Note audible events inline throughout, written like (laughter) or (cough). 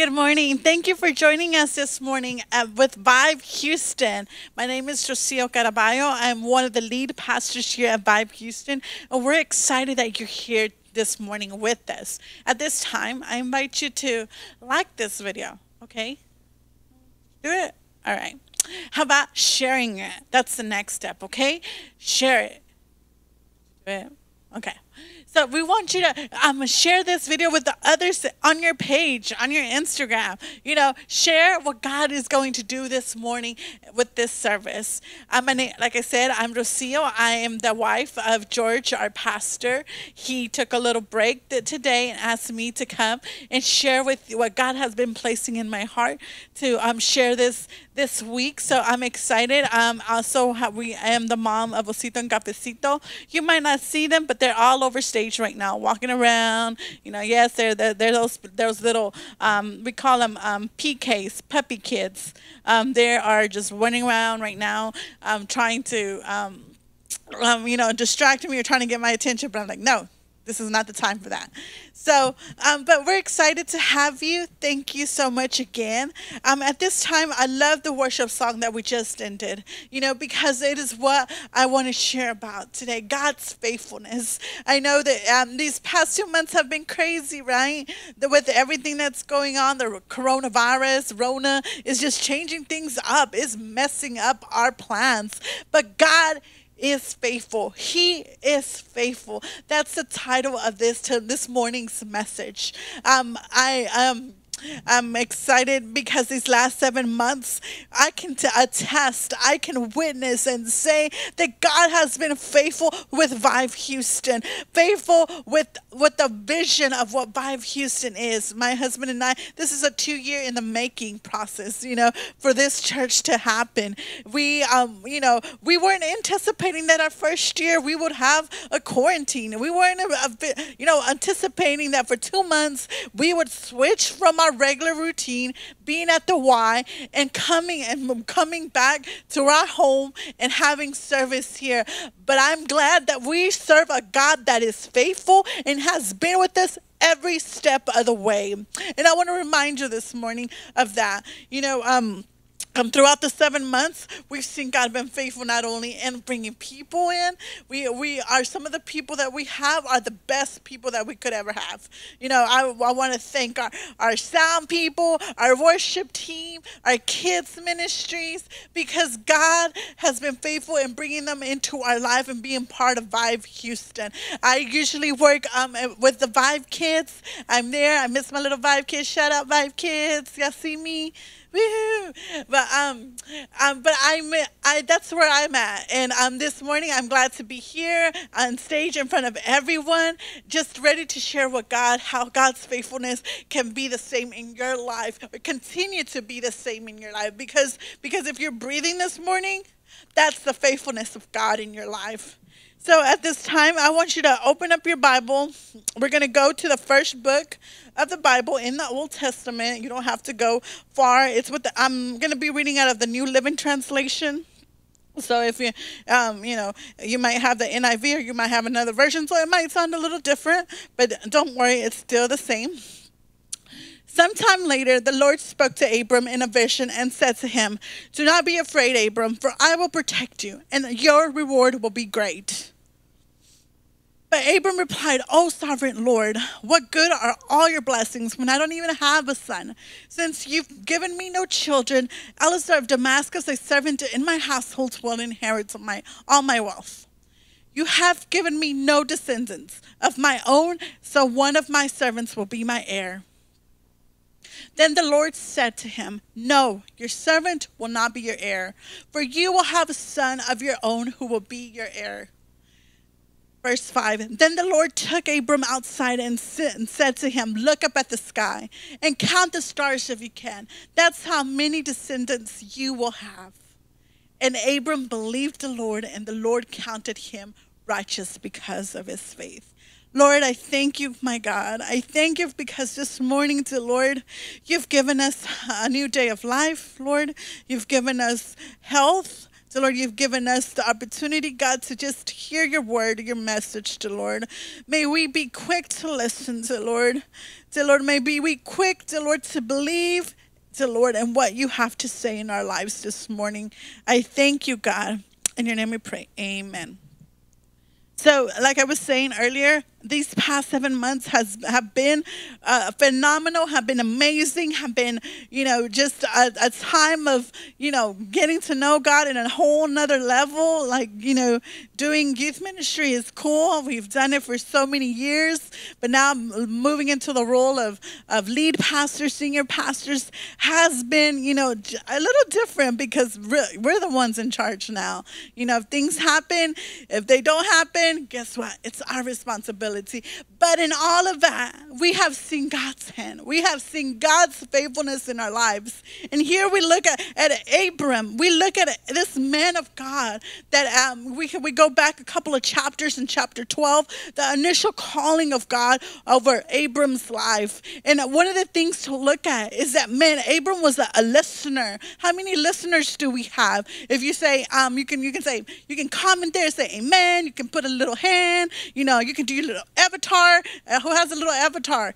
Good morning. Thank you for joining us this morning at, with Vive Houston. My name is Rocio Carballo. I'm one of the lead pastors here at Vive Houston, and we're excited that you're here this morning with us. At this time, I invite you to like this video, okay? Do it. All right. How about sharing it? That's the next step, okay? Share it. Do it. Okay. So we want you to um, share this video with the others on your page, on your Instagram. You know, share what God is going to do this morning with this service. I'm an, like I said, I'm Rocio. I am the wife of George, our pastor. He took a little break today and asked me to come and share with you what God has been placing in my heart to um, share this this week. So I'm excited. Um, also, we I am the mom of Osito and Cafecito. You might not see them, but they're all over stage right now, walking around. You know, yes, they're they're, they're those those little um, we call them um, PKs, puppy kids. Um, they are just running around right now, um, trying to um, um, you know distract me or trying to get my attention. But I'm like, no, this is not the time for that. So, um, but we're excited to have you. Thank you so much again. Um, at this time, I love the worship song that we just ended, you know, because it is what I want to share about today God's faithfulness. I know that um, these past two months have been crazy, right? The, with everything that's going on, the coronavirus, Rona is just changing things up, is messing up our plans. But God, is faithful. He is faithful. That's the title of this to this morning's message. Um, I um I'm excited because these last seven months, I can t- attest, I can witness and say that God has been faithful with Vive Houston, faithful with with the vision of what Vive Houston is. My husband and I, this is a two year in the making process, you know, for this church to happen. We, um, you know, we weren't anticipating that our first year we would have a quarantine. We weren't, you know, anticipating that for two months we would switch from our our regular routine, being at the Y, and coming and coming back to our home and having service here. But I'm glad that we serve a God that is faithful and has been with us every step of the way. And I want to remind you this morning of that. You know, um, um, throughout the seven months, we've seen God been faithful not only in bringing people in. We we are some of the people that we have are the best people that we could ever have. You know, I, I want to thank our our sound people, our worship team, our kids ministries, because God has been faithful in bringing them into our life and being part of Vive Houston. I usually work um with the Vive kids. I'm there. I miss my little Vive kids. Shout out Vive kids. Y'all see me? But um, um, but I'm I that's where I'm at, and um, this morning I'm glad to be here on stage in front of everyone, just ready to share what God, how God's faithfulness can be the same in your life, or continue to be the same in your life. Because because if you're breathing this morning, that's the faithfulness of God in your life. So at this time, I want you to open up your Bible. We're going to go to the first book of the Bible in the Old Testament. You don't have to go far. It's what the, I'm going to be reading out of the New Living Translation. So if you, um, you know, you might have the NIV or you might have another version, so it might sound a little different, but don't worry, it's still the same. Sometime later, the Lord spoke to Abram in a vision and said to him, Do not be afraid, Abram, for I will protect you, and your reward will be great. But Abram replied, Oh, sovereign Lord, what good are all your blessings when I don't even have a son? Since you've given me no children, Eliezer of Damascus, a servant in my household, will inherit my, all my wealth. You have given me no descendants of my own, so one of my servants will be my heir. Then the Lord said to him, No, your servant will not be your heir, for you will have a son of your own who will be your heir. Verse 5 Then the Lord took Abram outside and, said to him, Look up at the sky and count the stars if you can. That's how many descendants you will have. And Abram believed the Lord, and the Lord counted him righteous because of his faith. Lord, I thank you, my God. I thank you because this morning, to Lord, you've given us a new day of life, Lord. You've given us health So, Lord, you've given us the opportunity, God, to just hear your word, your message, to Lord. May we be quick to listen to Lord. To Lord, may we quick, to Lord, to believe, to Lord, and what you have to say in our lives this morning. I thank you, God. In your name we pray. Amen. So, like I was saying earlier, these past seven months has have been uh, phenomenal, have been amazing, have been you know just a, a, time of you know getting to know God in a whole nother level. Like you know, doing youth ministry is cool. We've done it for so many years, but now moving into the role of of lead pastors, senior pastors has been you know a little different because we're the ones in charge now. You know, if things happen, if they don't happen, guess what? It's our responsibility but in all of that, we have seen God's hand. We have seen God's faithfulness in our lives. And here we look at, at Abram. We look at this man of God that um, we, we go back a couple of chapters in chapter 12, the initial calling of God over Abram's life. And one of the things to look at is that, man, Abram was a, a listener. How many listeners do we have? If you say, um, you can you can say, you can comment there, say amen. You can put a little hand, you know, you can do your little avatar. Uh, who has a little avatar?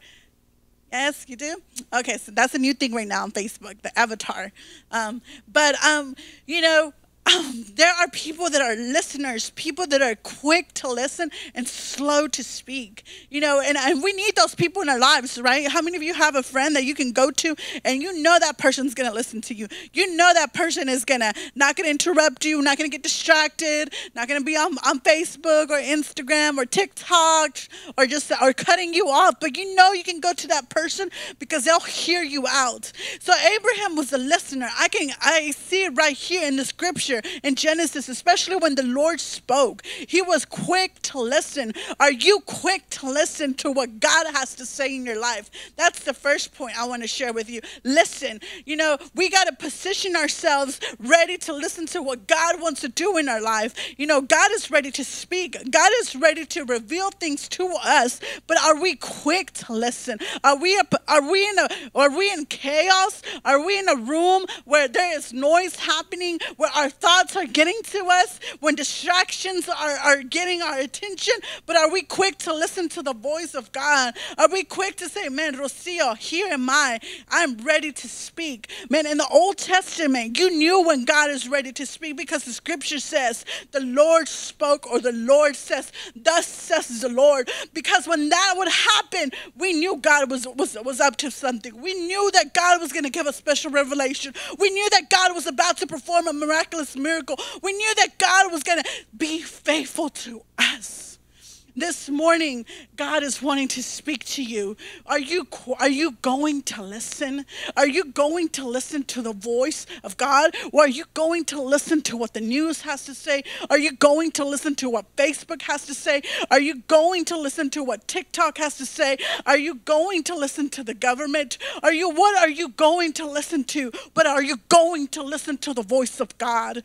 Yes, you do? Okay, so that's a new thing right now on Facebook, the avatar. Um, but, um, you know, um, there are people that are listeners, people that are quick to listen and slow to speak. You know, and, and we need those people in our lives, right? How many of you have a friend that you can go to and you know that person's going to listen to you? You know that person is going to not going to interrupt you, not going to get distracted, not going to be on, on Facebook or Instagram or TikTok or just or cutting you off. But you know you can go to that person because they'll hear you out. So Abraham was a listener. I can I see it right here in the scripture scripture in Genesis, especially when the Lord spoke, he was quick to listen. Are you quick to listen to what God has to say in your life? That's the first point I want to share with you. Listen. You know, we got to position ourselves ready to listen to what God wants to do in our life. You know, God is ready to speak, God is ready to reveal things to us, but are we quick to listen? Are we are we in a are we in chaos? Are we in a room where there is noise happening, where our thoughts are getting to us, when distractions are, are getting our attention, but are we quick to listen to the voice of God? Are we quick to say, Man, Rocio, here am I. I'm ready to speak. Man, in the Old Testament, you knew when God is ready to speak because the scripture says, The Lord spoke, or the Lord says, Thus says the Lord. Because when that would happen, we knew God was, was, was up to something. We knew that God was going to give a special revelation. We knew that God was about to perform a miraculous miracle. We knew that God was going to be faithful to us. This morning, God is wanting to speak to you. Are you, are you going to listen? Are you going to listen to the voice of God? Or are you going to listen to what the news has to say? Are you going to listen to what Facebook has to say? Are you going to listen to what TikTok has to say? Are you going to listen to the government? Are you, what are you going to listen to? But are you going to listen to the voice of God?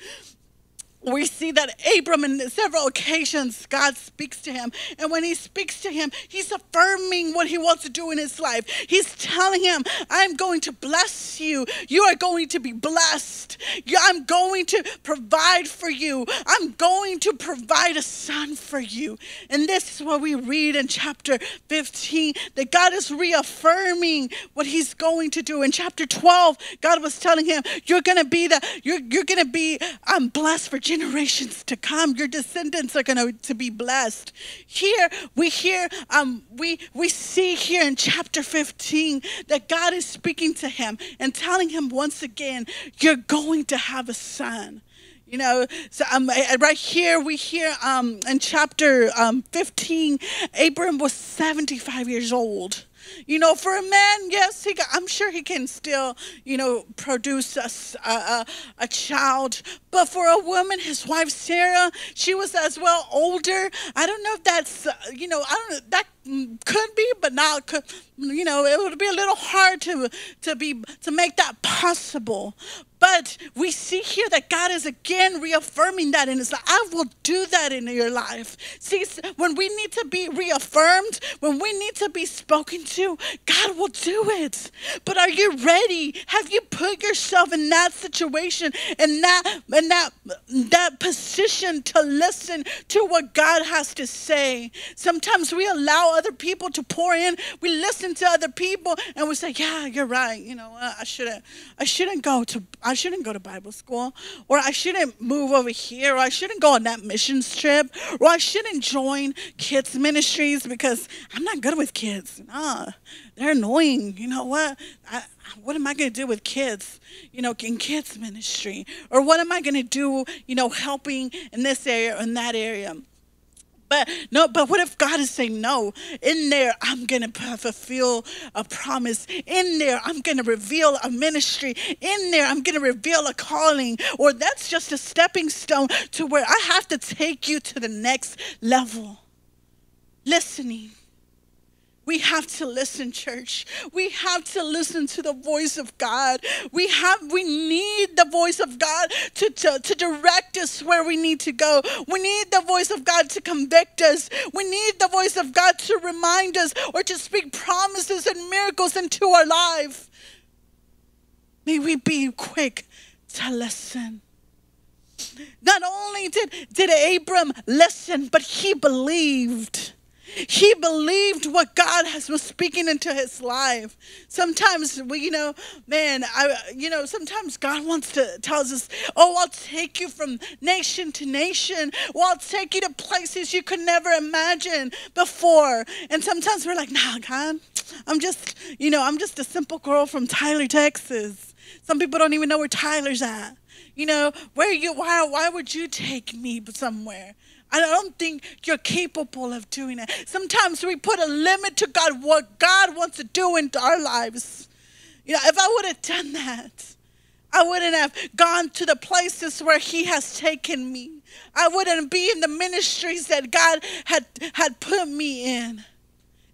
We see that Abram, in several occasions, God speaks to him. And when he speaks to him, he's affirming what he wants to do in his life. He's telling him, I'm going to bless you. You are going to be blessed. I'm going to provide for you. I'm going to provide a son for you. And this is what we read in chapter 15 that God is reaffirming what he's going to do. In chapter 12, God was telling him, You're going to be the, you're, you're going to be um, blessed for generations to come. Your descendants are going to be blessed. Here we hear, um, we we see here in chapter 15 that God is speaking to him and telling him once again, you're going to have a son. You know, so um, right here we hear um, in chapter um, 15, Abram was 75 years old. You know, for a man, yes, he. I'm sure he can still, you know, produce a, a, a child. But for a woman, his wife Sarah, she was as well older. I don't know if that's, uh, you know, I don't know that could be, but not could. You know, it would be a little hard to to be to make that possible. But we see here that God is again reaffirming that and it's like, I will do that in your life. See, when we need to be reaffirmed, when we need to be spoken to, God will do it. But are you ready? Have you put yourself in that situation and that and that that position to listen to what God has to say? Sometimes we allow other people to pour in. We listen to other people and we say, "Yeah, you're right. You know, I shouldn't I shouldn't go to I shouldn't go to Bible school or I shouldn't move over here or I shouldn't go on that missions trip or I shouldn't join kids ministries because I'm not good with kids. Nah, they're annoying. You know what? I, what am I going to do with kids, you know, in kids ministry? Or what am I going to do, you know, helping in this area or in that area? But no, but what if God is saying no? In there, I'm gonna fulfill a promise. In there, I'm gonna reveal a ministry. In there, I'm gonna reveal a calling. Or that's just a stepping stone to where I have to take you to the next level. Listening. Have to listen, church. We have to listen to the voice of God. We have we need the voice of God to, to, to direct us where we need to go. We need the voice of God to convict us. We need the voice of God to remind us or to speak promises and miracles into our life. May we be quick to listen. Not only did, did Abram listen, but he believed. He believed what God has, was speaking into his life. Sometimes we, you know, man, I, you know, sometimes God wants to tells us, "Oh, I'll take you from nation to nation. Well, I'll take you to places you could never imagine before." And sometimes we're like, "Nah, God, I'm just, you know, I'm just a simple girl from Tyler, Texas." Some people don't even know where Tyler's at. You know, where you? Why? Why would you take me somewhere? I don't think you're capable of doing it. Sometimes we put a limit to God, what God wants to do in our lives. You know, if I would have done that, I wouldn't have gone to the places where He has taken me. I wouldn't be in the ministries that God had, had put me in.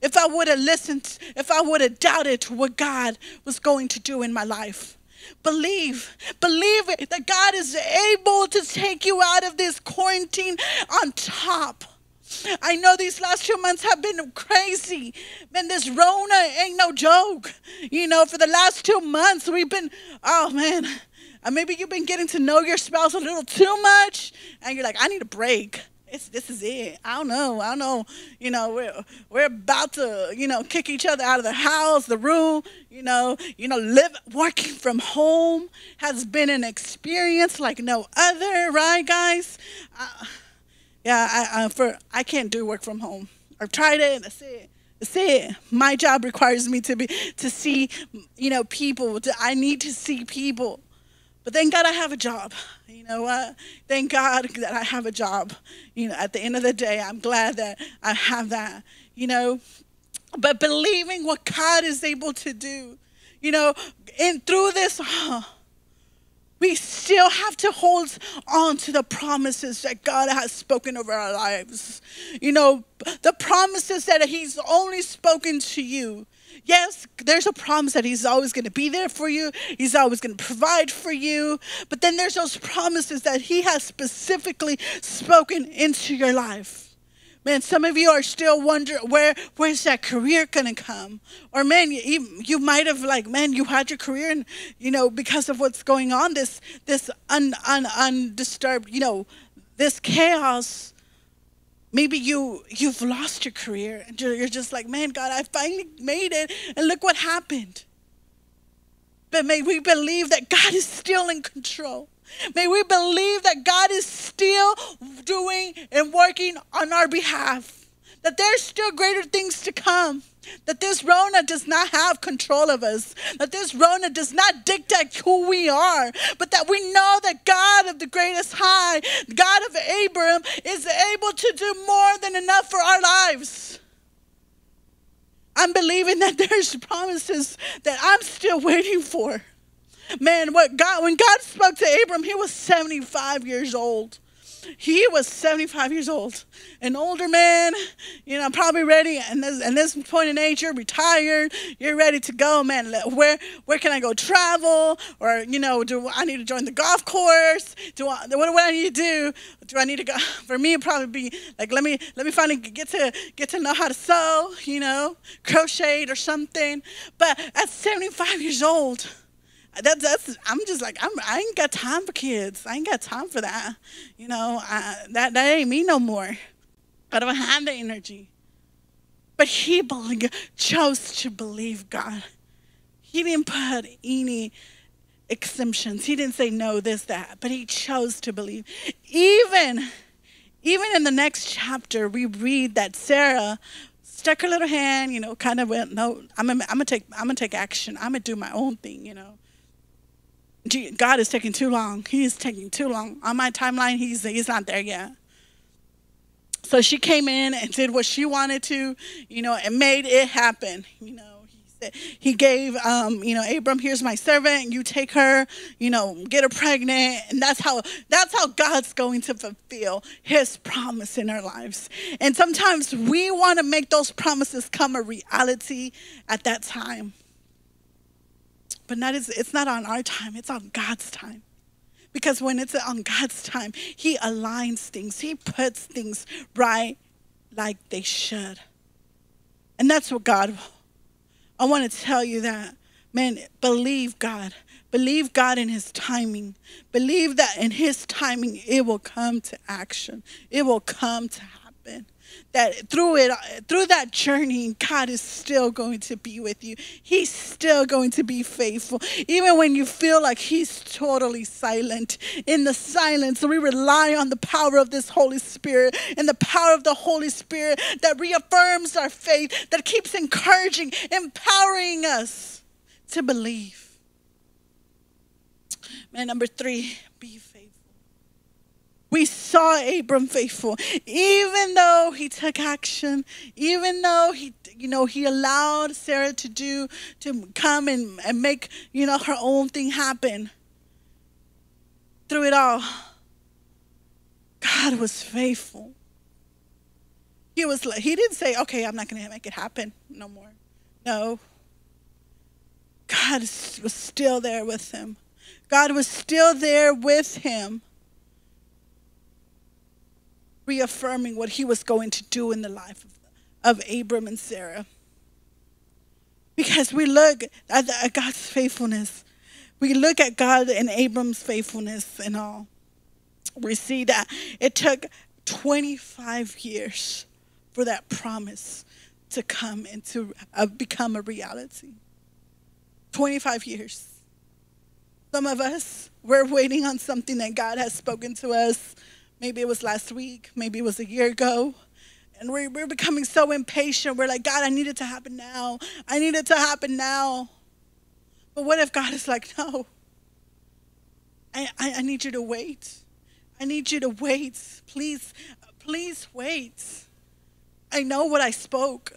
If I would have listened, if I would have doubted what God was going to do in my life. Believe, believe it, that God is able to take you out of this quarantine on top. I know these last two months have been crazy. Man, this Rona ain't no joke. You know, for the last two months, we've been, oh man, uh, maybe you've been getting to know your spouse a little too much, and you're like, I need a break it's, this is it. I don't know. I don't know. You know, we're we're about to, you know, kick each other out of the house, the room. You know, you know, live working from home has been an experience like no other, right, guys? Uh, yeah, I, I for I can't do work from home. I've tried it. That's it. That's it. My job requires me to be to see, you know, people. To, I need to see people. But thank God I have a job. You know what? Thank God that I have a job. You know, at the end of the day, I'm glad that I have that. You know, but believing what God is able to do. You know, and through this, oh, (sighs) we still have to hold on to the promises that God has spoken over our lives. You know, the promises that He's only spoken to you. Yes, there's a promise that He's always going to be there for you, He's always going to provide for you. But then there's those promises that He has specifically spoken into your life. Man, some of you are still wondering where where's that career gonna come? Or man, you, you might have like, man, you had your career and you know because of what's going on, this this un, un, undisturbed, you know, this chaos Maybe you you've lost your career and you're just like, man, God, I finally made it, and look what happened. But may we believe that God is still in control. May we believe that God is still doing and working on our behalf. That there's still greater things to come that this Rona does not have control of us, that this Rona does not dictate who we are, but that we know that God of the greatest high, God of Abram, is able to do more than enough for our lives. I'm believing that (laughs) there's promises that I'm still waiting for. Man, what God when God spoke to Abram, he was 75 years old. He was 75 years old, an older man, you know, probably ready. And this, and this point in age, you're retired, you're ready to go, man. Where where can I go travel? Or you know, do I need to join the golf course? Do I, what do I need to do? Do I need to go? (laughs) For me, it probably be like let me let me finally get to get to know how to sew, you know, crochet or something. But at 75 years old that's that's I'm just like I'm I ain't got time for kids. I ain't got time for that. You know, I, that that ain't me no more. I don't have the energy. But he chose to believe God. He didn't put any exemptions. He didn't say no, this, that, but he chose to believe. Even, even in the next chapter, we read that Sarah stuck her little hand, you know, kind of went, no, I'm gonna, I'm gonna take, I'm gonna take action. I'm gonna do my own thing, you know. God is taking too long. He is taking too long. On my timeline, he's, he's not there yet. So she came in and did what she wanted to, you know, and made it happen. You know, he said he gave, um, you know, Abram, here's my servant. You take her, you know, get her pregnant, and that's how that's how God's going to fulfill His promise in our lives. And sometimes we want to make those promises come a reality at that time. But not is, it's not on our time, it's on God's time. Because when it's on God's time, He aligns things, He puts things right like they should. And that's what God, I want to tell you that. Man, believe God. Believe God in His timing. Believe that in His timing, it will come to action, it will come to happen that through it through that journey god is still going to be with you. He's still going to be faithful. Even when you feel like he's totally silent in the silence we rely on the power of this holy spirit and the power of the holy spirit that reaffirms our faith that keeps encouraging empowering us to believe. Man number 3 be we saw Abram faithful, even though he took action, even though he, you know, he allowed Sarah to do, to come and, and make, you know, her own thing happen. Through it all, God was faithful. He was he didn't say, okay, I'm not going to make it happen no more. No. God was still there with him. God was still there with him reaffirming what he was going to do in the life of, of Abram and Sarah. Because we look at, at God's faithfulness, we look at God and Abram's faithfulness and all. We see that it took 25 years for that promise to come and to uh, become a reality. 25 years. Some of us, we're waiting on something that God has spoken to us Maybe it was last week, maybe it was a year ago. And we're, we're becoming so impatient. We're like, God, I need it to happen now. I need it to happen now. But what if God is like, no, I, I, I need you to wait. I need you to wait. Please, please wait. I know what I spoke.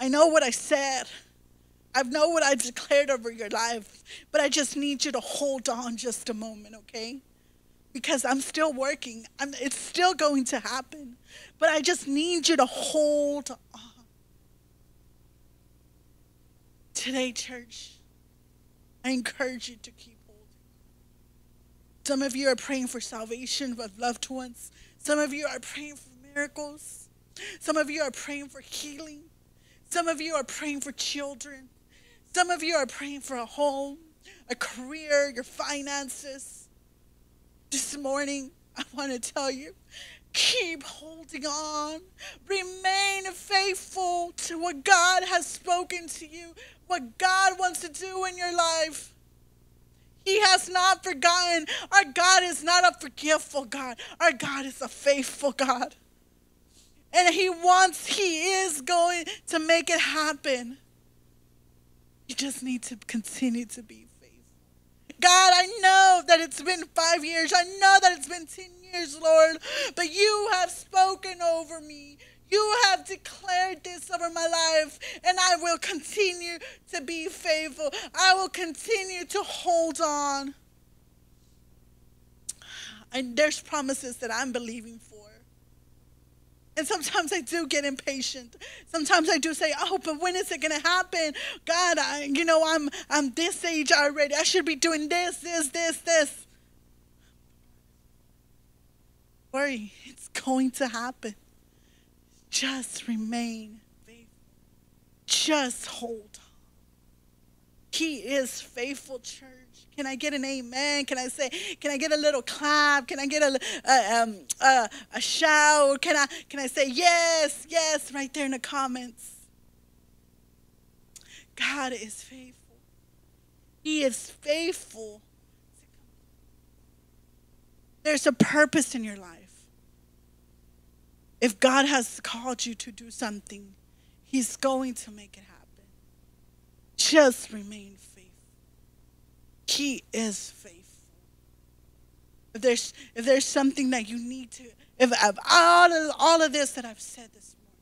I know what I said. I know what I declared over your life. But I just need you to hold on just a moment, okay? Because I'm still working. I'm, it's still going to happen. But I just need you to hold on. Today, church, I encourage you to keep holding. Some of you are praying for salvation with loved ones. Some of you are praying for miracles. Some of you are praying for healing. Some of you are praying for children. Some of you are praying for a home, a career, your finances. This morning, I want to tell you keep holding on. Remain faithful to what God has spoken to you, what God wants to do in your life. He has not forgotten. Our God is not a forgetful God, our God is a faithful God. And He wants, He is going to make it happen. You just need to continue to be God, I know that it's been five years. I know that it's been 10 years, Lord, but you have spoken over me. You have declared this over my life, and I will continue to be faithful. I will continue to hold on. And there's promises that I'm believing. And sometimes I do get impatient. Sometimes I do say, "Oh, but when is it going to happen? God, I, you know, I'm I'm this age already. I should be doing this, this, this, this." Worry, it's going to happen. Just remain faithful. Just hold on. He is faithful, church. Can I get an amen? Can I say, can I get a little clap? Can I get a, a, um, a, a shout? Can I, can I say yes, yes, right there in the comments? God is faithful. He is faithful. There's a purpose in your life. If God has called you to do something, He's going to make it happen. Just remain he is faithful. If there's if there's something that you need to, if of all of all of this that I've said this morning,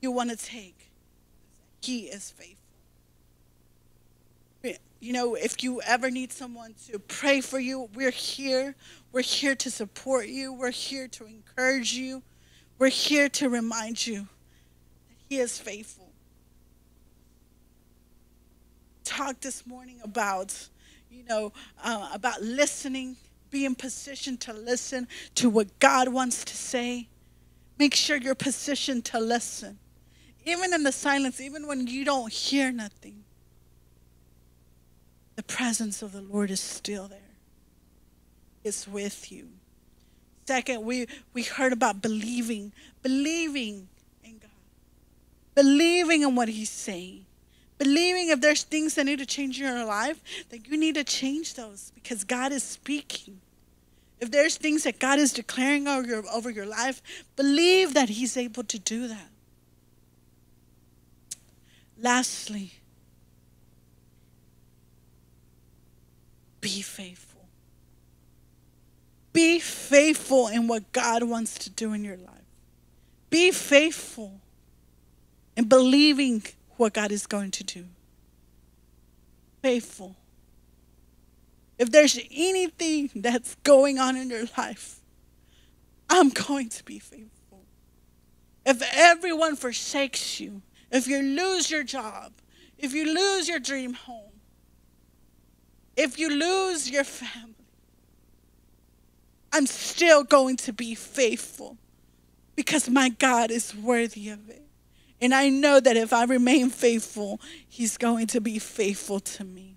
you want to take, He is faithful. You know, if you ever need someone to pray for you, we're here. We're here to support you. We're here to encourage you. We're here to remind you that He is faithful talked this morning about, you know, uh, about listening, being positioned to listen to what God wants to say. Make sure you're positioned to listen. Even in the silence, even when you don't hear nothing, the presence of the Lord is still there. It's with you. Second, we, we heard about believing, believing in God, believing in what He's saying. Believing if there's things that need to change in your life, that you need to change those because God is speaking. If there's things that God is declaring over your, over your life, believe that He's able to do that. Lastly, be faithful. Be faithful in what God wants to do in your life. Be faithful in believing what God is going to do. Faithful. If there's anything that's going on in your life, I'm going to be faithful. If everyone forsakes you, if you lose your job, if you lose your dream home, if you lose your family, I'm still going to be faithful because my God is worthy of it. And I know that if I remain faithful, He's going to be faithful to me.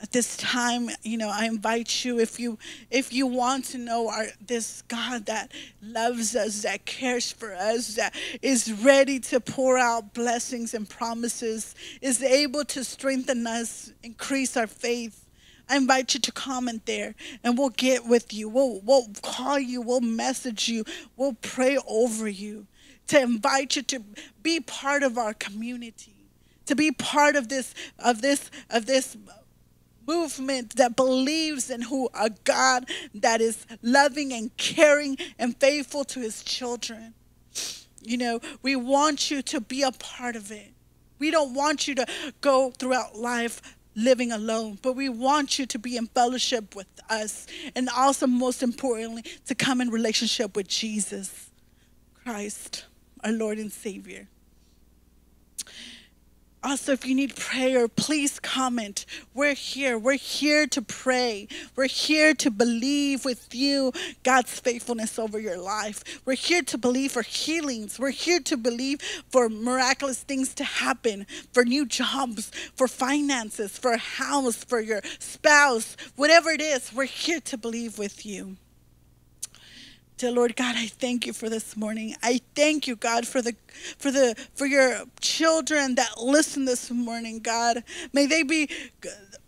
At this time, you know, I invite you if you if you want to know our this God that loves us, that cares for us, that is ready to pour out blessings and promises, is able to strengthen us, increase our faith. I invite you to comment there and we'll get with you. We'll, we'll call you. We'll message you. We'll pray over you to invite you to be part of our community, to be part of this of this of this movement that believes in who a God that is loving and caring and faithful to his children. You know, we want you to be a part of it. We don't want you to go throughout life living alone, but we want you to be in fellowship with us and also most importantly to come in relationship with Jesus Christ our Lord and Savior. Also, if you need prayer, please comment. We're here. We're here to pray. We're here to believe with you God's faithfulness over your life. We're here to believe for healings. We're here to believe for miraculous things to happen, for new jobs, for finances, for a house, for your spouse, whatever it is. We're here to believe with you. Dear Lord God, I thank you for this morning. I thank you, God, for the for the for your children that listen this morning, God. May they be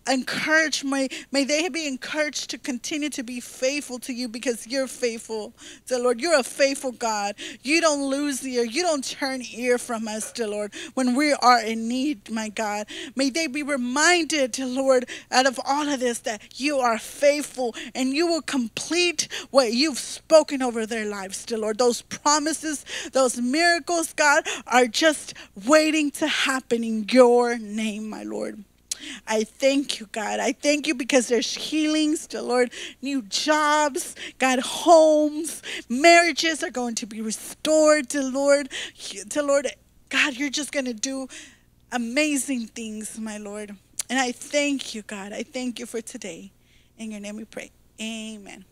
encouraged. May, may they be encouraged to continue to be faithful to you because you're faithful. Dear Lord, you're a faithful God. You don't lose ear. You don't turn ear from us, dear Lord, when we are in need, my God. May they be reminded, dear Lord, out of all of this that you are faithful and you will complete what you've spoken over their lives, dear Lord. Those promises, those miracles, God, are just waiting to happen in your name, my Lord. I thank you, God. I thank you because there's healings, to Lord, new jobs, God, homes, marriages are going to be restored, to Lord, to Lord, God, you're just going to do amazing things, my Lord. And I thank you, God. I thank you for today. In your name we pray. Amen.